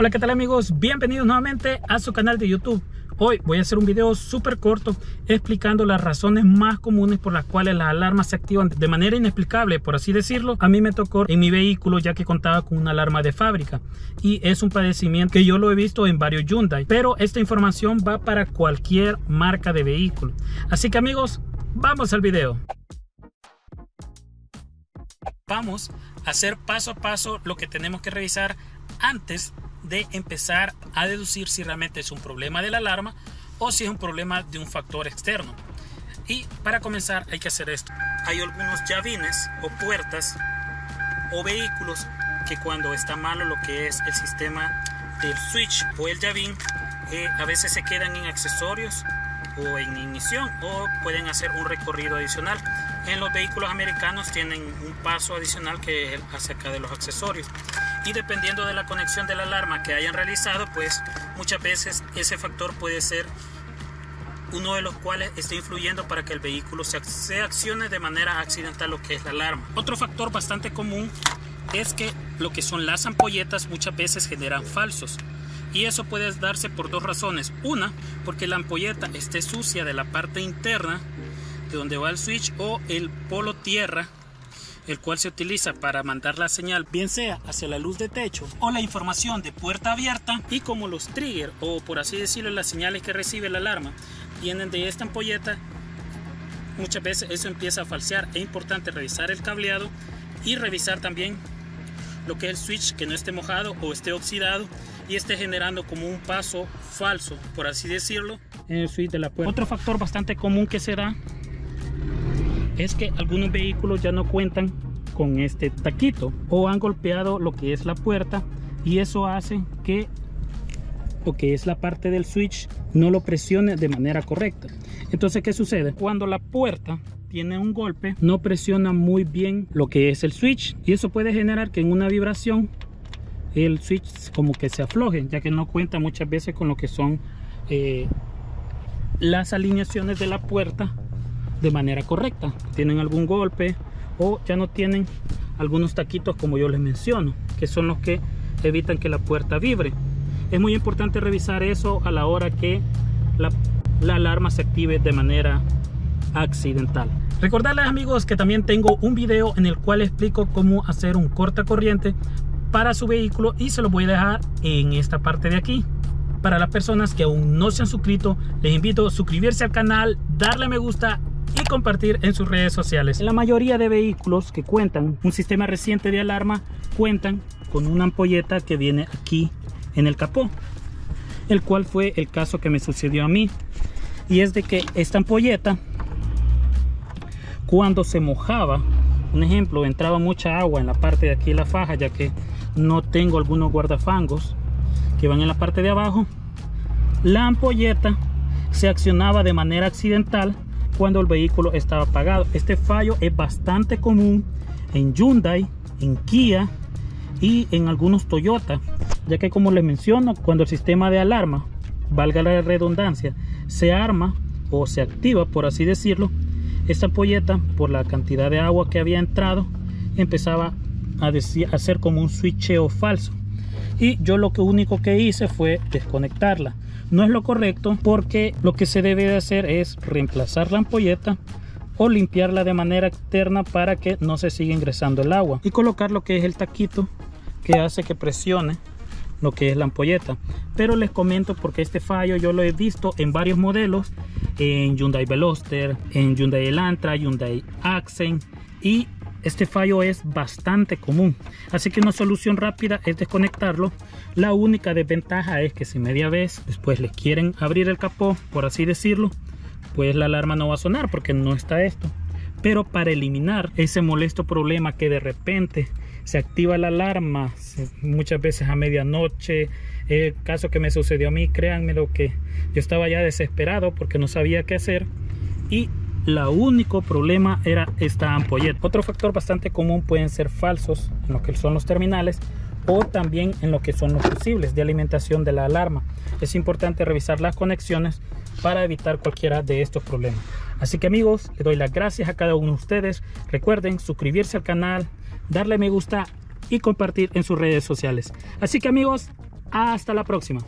Hola, ¿qué tal amigos? Bienvenidos nuevamente a su canal de YouTube. Hoy voy a hacer un video súper corto explicando las razones más comunes por las cuales las alarmas se activan de manera inexplicable, por así decirlo. A mí me tocó en mi vehículo ya que contaba con una alarma de fábrica y es un padecimiento que yo lo he visto en varios Hyundai, pero esta información va para cualquier marca de vehículo. Así que amigos, vamos al video. Vamos a hacer paso a paso lo que tenemos que revisar antes de empezar a deducir si realmente es un problema de la alarma o si es un problema de un factor externo. Y para comenzar hay que hacer esto. Hay algunos llavines o puertas o vehículos que cuando está malo lo que es el sistema del switch o el llavín, eh, a veces se quedan en accesorios o en ignición o pueden hacer un recorrido adicional. En los vehículos americanos tienen un paso adicional que es acerca de los accesorios y dependiendo de la conexión de la alarma que hayan realizado, pues muchas veces ese factor puede ser uno de los cuales está influyendo para que el vehículo se, se accione de manera accidental lo que es la alarma. Otro factor bastante común es que lo que son las ampolletas muchas veces generan falsos. Y eso puede darse por dos razones. Una, porque la ampolleta esté sucia de la parte interna de donde va el switch o el polo tierra el cual se utiliza para mandar la señal bien sea hacia la luz de techo o la información de puerta abierta y como los trigger o por así decirlo las señales que recibe la alarma vienen de esta ampolleta muchas veces eso empieza a falsear es importante revisar el cableado y revisar también lo que es el switch que no esté mojado o esté oxidado y esté generando como un paso falso por así decirlo en el switch de la puerta. Otro factor bastante común que se da es que algunos vehículos ya no cuentan con este taquito o han golpeado lo que es la puerta y eso hace que lo que es la parte del switch no lo presione de manera correcta. Entonces qué sucede cuando la puerta tiene un golpe no presiona muy bien lo que es el switch y eso puede generar que en una vibración el switch como que se afloje ya que no cuenta muchas veces con lo que son eh, las alineaciones de la puerta de manera correcta. Tienen algún golpe o ya no tienen algunos taquitos como yo les menciono que son los que evitan que la puerta vibre. Es muy importante revisar eso a la hora que la, la alarma se active de manera accidental. Recordarles amigos que también tengo un video en el cual explico cómo hacer un corta corriente para su vehículo y se lo voy a dejar en esta parte de aquí. Para las personas que aún no se han suscrito les invito a suscribirse al canal darle me gusta y compartir en sus redes sociales. La mayoría de vehículos que cuentan un sistema reciente de alarma cuentan con una ampolleta que viene aquí en el capó, el cual fue el caso que me sucedió a mí. Y es de que esta ampolleta, cuando se mojaba, un ejemplo, entraba mucha agua en la parte de aquí de la faja, ya que no tengo algunos guardafangos que van en la parte de abajo, la ampolleta se accionaba de manera accidental cuando el vehículo estaba apagado. Este fallo es bastante común en Hyundai, en Kia y en algunos Toyota, ya que como les menciono, cuando el sistema de alarma, valga la redundancia, se arma o se activa, por así decirlo, esta ampolleta, por la cantidad de agua que había entrado, empezaba a, hacer como un switcheo falso. Y yo lo único que hice fue desconectarla no es lo correcto porque lo que se debe de hacer es reemplazar la ampolleta o limpiarla de manera externa para que no se siga ingresando el agua y colocar lo que es el taquito que hace que presione lo que es la ampolleta. Pero les comento porque este fallo yo lo he visto en varios modelos en Hyundai Veloster, en Hyundai Elantra, Hyundai Accent y este fallo es bastante común, así que una solución rápida es desconectarlo. La única desventaja es que si media vez después le quieren abrir el capó, por así decirlo, pues la alarma no va a sonar porque no está esto. Pero para eliminar ese molesto problema que de repente se activa la alarma muchas veces a medianoche, el caso que me sucedió a mí, créanme lo que yo estaba ya desesperado porque no sabía qué hacer y la único problema era esta ampolleta. Otro factor bastante común pueden ser falsos en lo que son los terminales o también en lo que son los fusibles de alimentación de la alarma. Es importante revisar las conexiones para evitar cualquiera de estos problemas. Así que amigos, le doy las gracias a cada uno de ustedes. Recuerden suscribirse al canal, darle me gusta y compartir en sus redes sociales. Así que amigos, Hasta la próxima.